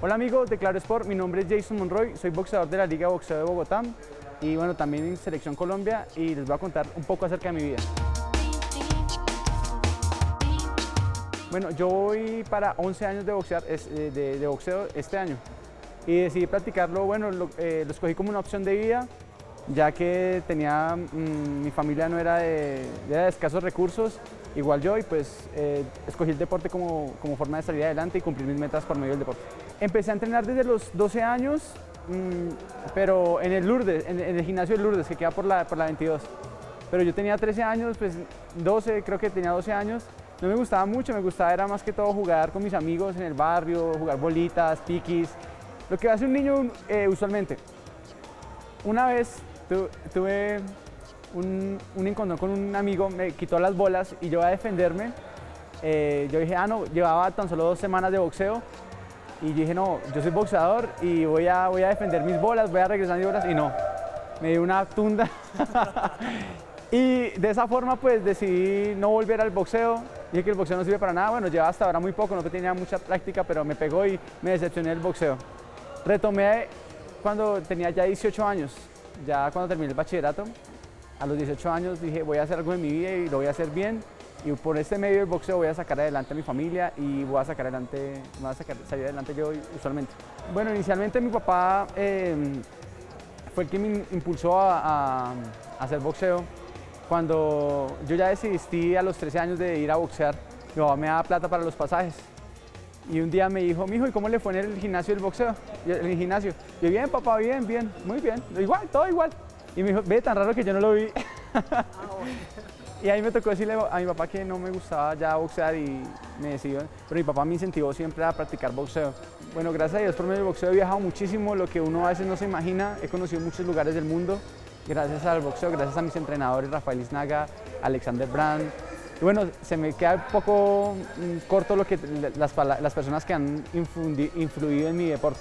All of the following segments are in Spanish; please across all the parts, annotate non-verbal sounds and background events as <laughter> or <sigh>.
Hola amigos de Claro Sport, mi nombre es Jason Monroy, soy boxeador de la Liga de Boxeo de Bogotá y bueno, también en Selección Colombia y les voy a contar un poco acerca de mi vida. Bueno, yo voy para 11 años de, boxear, eh, de, boxeo este año y decidí practicarlo, bueno, lo, eh, lo, escogí como una opción de vida ya que tenía, mm, mi familia no era de, escasos recursos igual yo y pues eh, escogí el deporte como, como, forma de salir adelante y cumplir mis metas por medio del deporte. Empecé a entrenar desde los 12 años, mm, pero en el Lourdes, en, el gimnasio de Lourdes, que queda por la, por la 22. Pero yo tenía 13 años, pues 12, creo que tenía 12 años. No me gustaba mucho, me gustaba era más que todo jugar con mis amigos en el barrio, jugar bolitas, piquis, lo que hace un niño eh, usualmente. Una vez tuve un, un con un amigo, me quitó las bolas y yo a defenderme, eh, yo dije, ah, no, llevaba tan solo dos semanas de boxeo y dije, no, yo soy boxeador y voy a, voy a defender mis bolas, voy a regresar mis bolas y no, me dio una tunda. <laughs> y de esa forma pues decidí no volver al boxeo, dije que el boxeo no sirve para nada, bueno, llevaba hasta ahora muy poco, no tenía mucha práctica, pero me pegó y me decepcioné del boxeo. Retomé cuando tenía ya 18 años, ya cuando terminé el bachillerato, a los 18 años dije voy a hacer algo en mi vida y lo voy a hacer bien y por este medio del boxeo voy a sacar adelante a mi familia y voy a sacar adelante, voy a sacar, salir adelante yo usualmente. Bueno, inicialmente mi papá em, fue el que me impulsó a, hacer boxeo. Cuando yo ya decidí a los 13 años de ir a boxear, mi papá me daba plata para los pasajes. Y un día me dijo, mijo, ¿y cómo le fue en el gimnasio del boxeo? En el gimnasio. Yo, bien, papá, bien, bien, muy bien. Igual, todo igual. Y me dijo, ve, tan raro que yo no lo vi. <laughs> y ahí me tocó decirle a mi papá que no me gustaba ya boxear y me decidió, pero mi papá me incentivó siempre a practicar boxeo. Bueno, gracias a Dios por medio del boxeo he viajado muchísimo, lo que uno a veces no se imagina, he conocido muchos lugares del mundo, gracias al boxeo, gracias a mis entrenadores Rafael Isnaga, Alexander Brand. Y bueno, se me queda un poco mm, corto lo que las, las personas que han influido en mi deporte.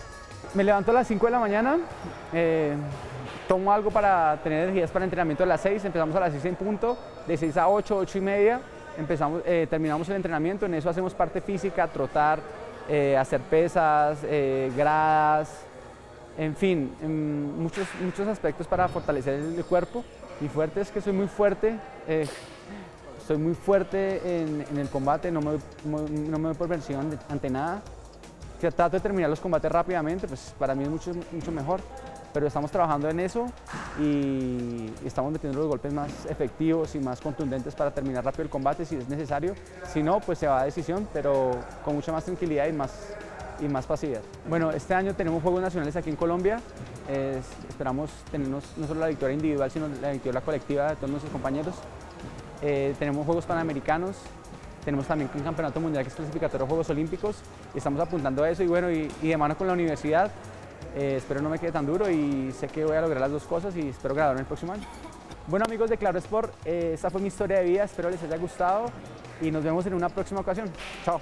Me levanto a las 5 de la mañana, eh, tomo algo para tener energías para entrenamiento a las 6, empezamos a las 6 en punto, de 6 a 8, 8 y media, empezamos, eh, terminamos el entrenamiento, en eso hacemos parte física, trotar, eh, hacer pesas, gradas, en fin, muchos, muchos aspectos para fortalecer el, cuerpo. Mi fuerte es que soy muy fuerte, soy muy fuerte en, el combate, no me, no me doy por vencido ante nada. Trato de terminar los combates rápidamente, pues para mí es mucho, mucho mejor pero estamos trabajando en eso y estamos metiendo los golpes más efectivos y más contundentes para terminar rápido el combate si es necesario. Si no, pues se va a decisión, pero con mucha más tranquilidad y más, y más pasividad. Bueno, este año tenemos Juegos Nacionales aquí en Colombia. esperamos tener no solo la victoria individual, sino la victoria colectiva de todos nuestros compañeros. Eh, tenemos Juegos Panamericanos, tenemos también un campeonato mundial que es clasificatorio de Juegos Olímpicos y estamos apuntando a eso y bueno, y, y de mano con la universidad eh, espero no me quede tan duro y sé que voy a lograr las dos cosas y espero graduarme el próximo año. Bueno amigos de Claro Sport, eh, esta fue mi historia de vida, espero les haya gustado y nos vemos en una próxima ocasión. Chao.